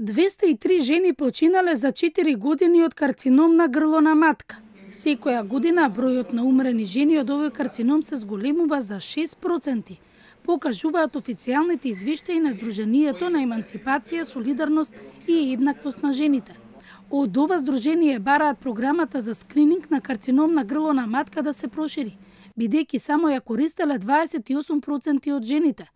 203 жени починале за 4 години од карцином на грло на матка. Секоја година бројот на умрени жени од овој карцином се зголемува за 6%, покажуваат официјалните извештаи на Сдруженијето на еманципација, солидарност и еднаквост на жените. Од ова здружение бараат програмата за скрининг на карцином на грло на матка да се прошири, бидејќи само ја користеле 28% од жените.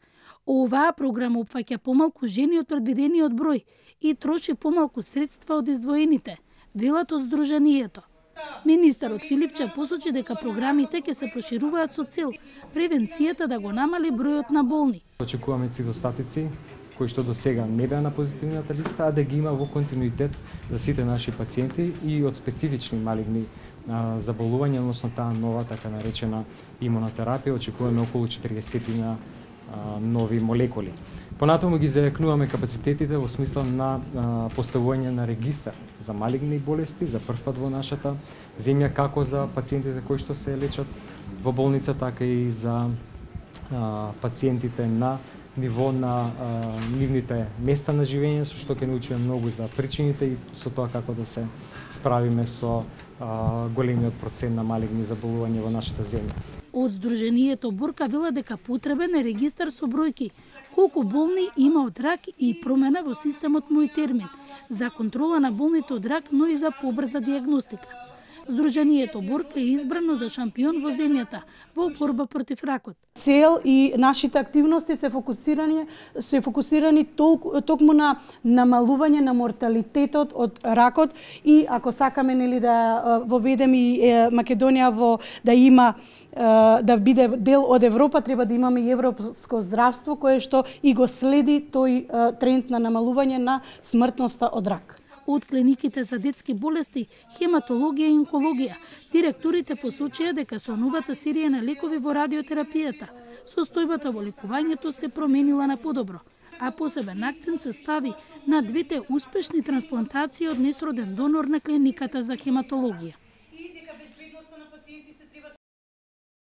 Оваа програма опфаќа помалку жени од предвидениот број и троши помалку средства од издвоените, велат од Сдруженијето. Министерот Филипче посочи дека програмите ќе се прошируваат со цел превенцијата да го намали бројот на болни. Очекуваме цитостатици кои што до сега не беа на позитивната листа, а да ги има во континуитет за сите наши пациенти и од специфични малигни заболувања, односно таа нова така наречена имунотерапија, очекуваме околу 40 на нови молекули. Понатаму ги зајакнуваме капацитетите во смисла на поставување на регистар за малигни болести за прв пат во нашата земја како за пациентите кои што се лечат во болница, така и за пациентите на ниво на а, нивните места на живење, со што ќе научиме многу за причините и со тоа како да се справиме со а, големиот процент на малигни заболувања во нашата земја. Од Сдруженијето Бурка вела дека потребен е регистар со бројки колку болни има од рак и промена во системот мој термин за контрола на болните од рак, но и за побрза диагностика. Здружението Бурка е избрано за шампион во земјата во борба против ракот. Цел и нашите активности се фокусирани се фокусирани толку, токму на намалување на морталитетот од ракот и ако сакаме нели да воведеме и Македонија во да има да биде дел од Европа, треба да имаме и европско здравство кое што и го следи тој тренд на намалување на смртноста од рак од клиниките за детски болести, хематологија и онкологија. Директорите посочија дека со новата серија на лекови во радиотерапијата, состојбата во лекувањето се променила на подобро, а посебен акцент се стави на двете успешни трансплантации од несроден донор на клиниката за хематологија.